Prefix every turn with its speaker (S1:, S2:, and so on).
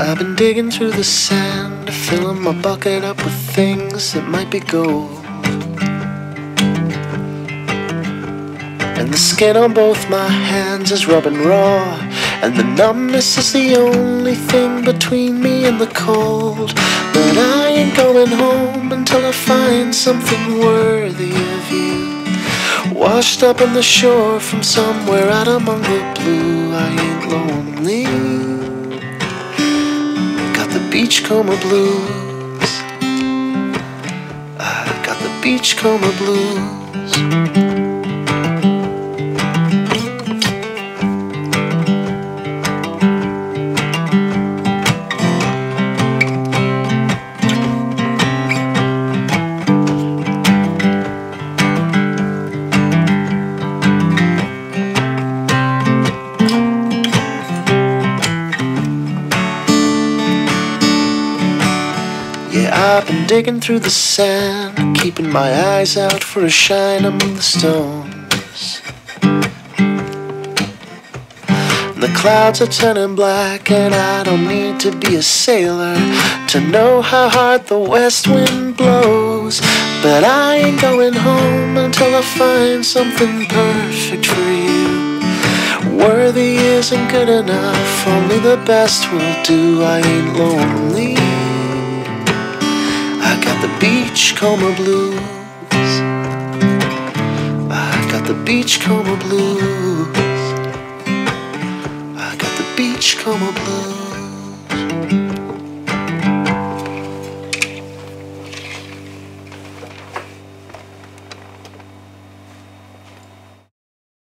S1: I've been digging through the sand, filling my bucket up with things that might be gold. And the skin on both my hands is rubbing raw, and the numbness is the only thing between me and the cold. But I ain't going home until I find something worthy of you. Washed up on the shore from somewhere out among the blue, I ain't lonely. Beachcomber blues. I got the beachcomber blues. I've been digging through the sand, keeping my eyes out for a shine among the stones. The clouds are turning black, and I don't need to be a sailor to know how hard the west wind blows. But I ain't going home until I find something perfect for you. Worthy isn't good enough, only the best will do. I ain't lonely. beachcomber blues. I got the beachcomber blues. I got the beachcomber blues.